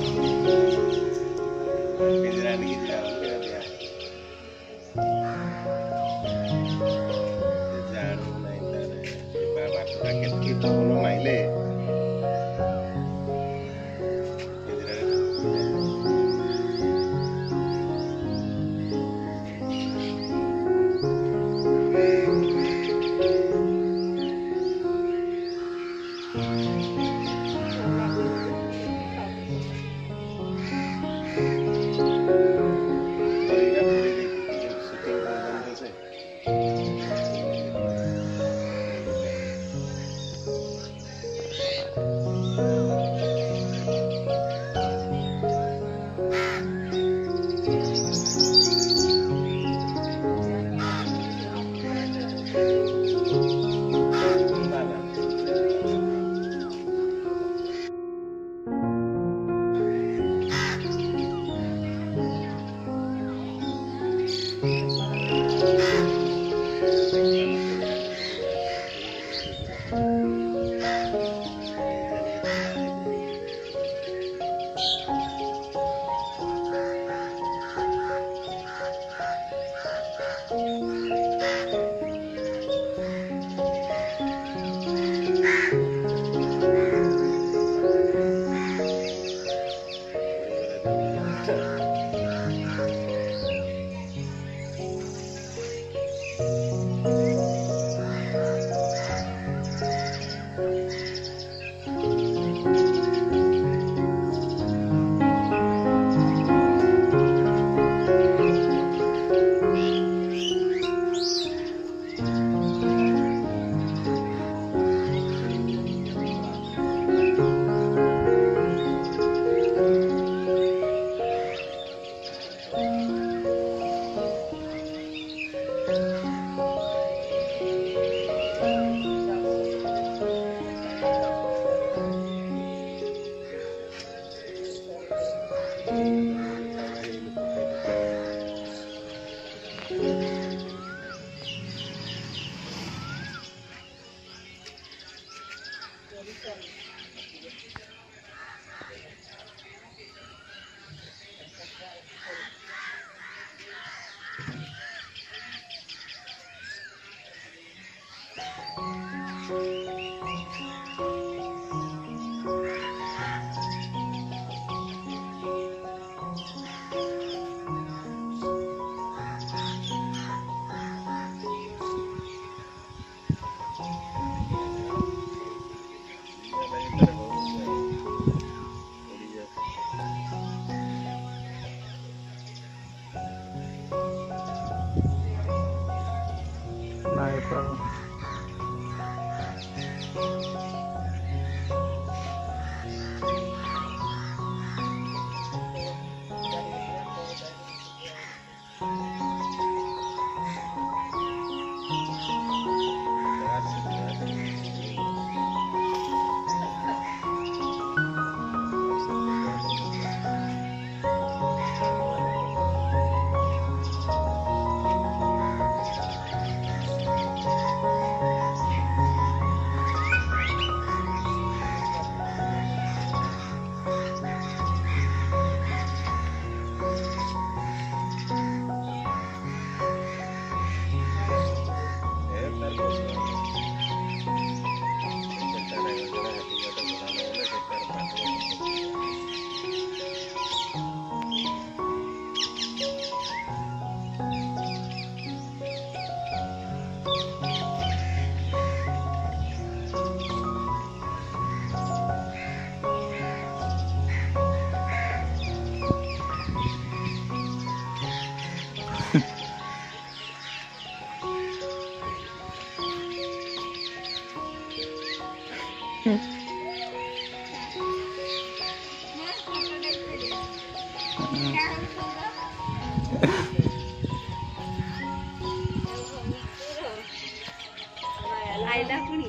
Música tayo pero লাইলা কুড়ি।